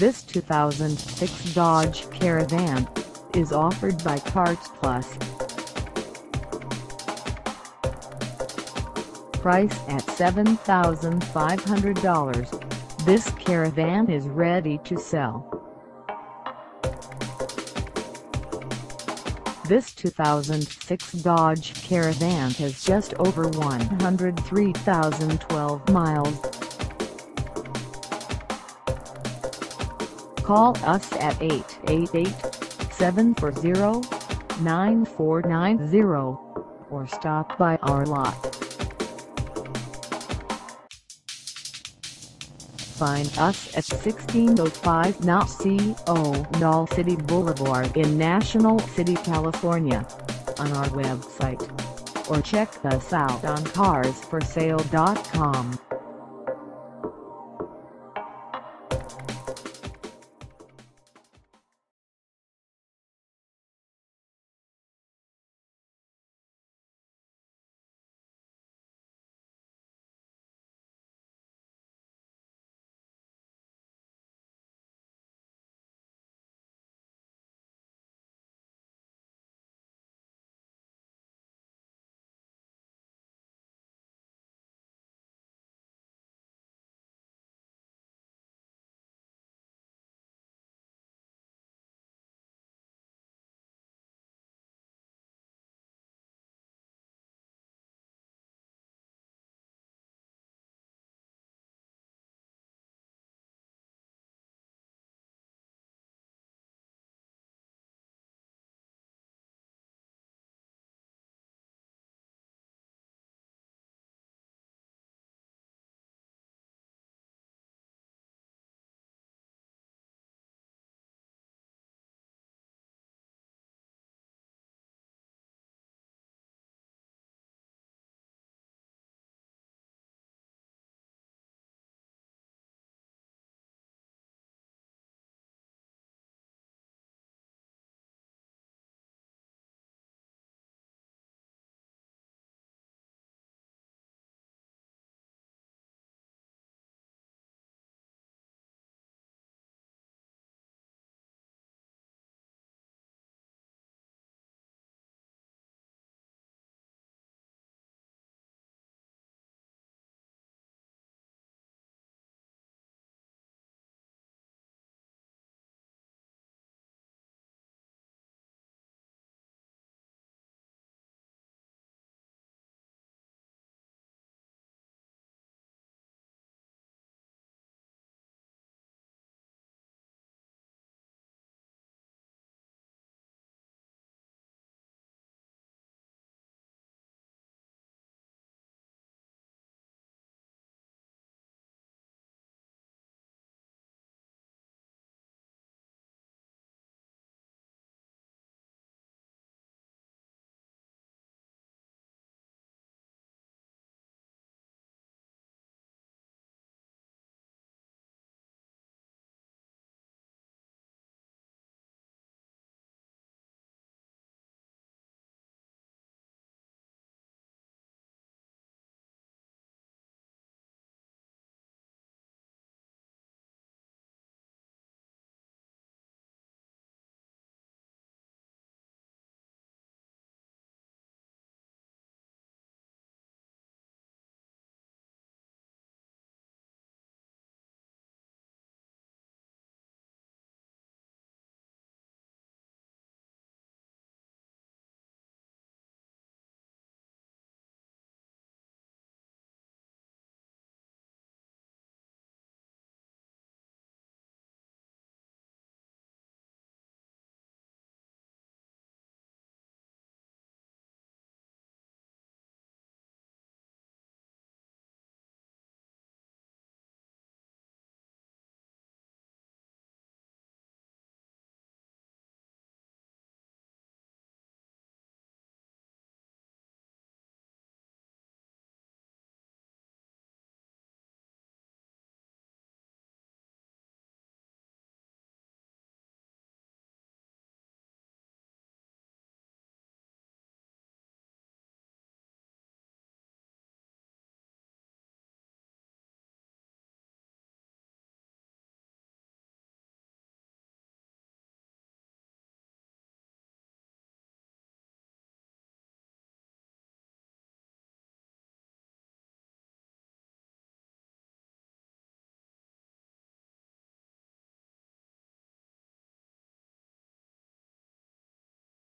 This 2006 Dodge Caravan is offered by Karz Plus. Price at $7,500, this Caravan is ready to sell. This 2006 Dodge Caravan has just over 103,012 miles. Call us at 888-740-9490 or stop by our lot. Find us at 1605 National City Boulevard in National City, California on our website or check us out on carsforsale.com.